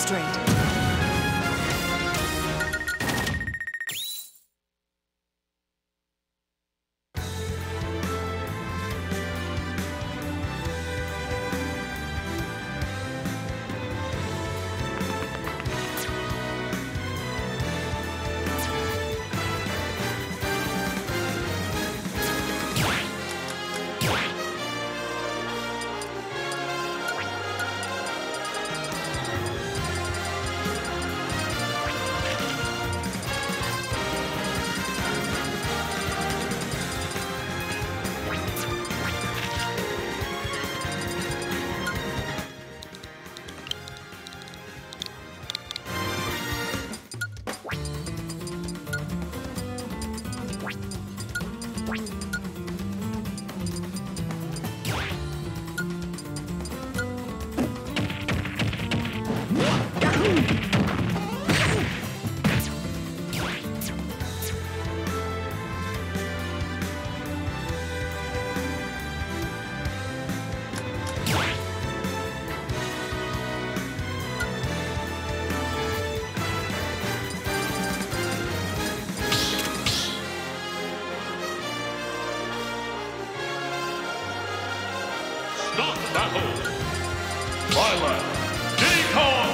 straight. Battle! Violet, Diddy Kong!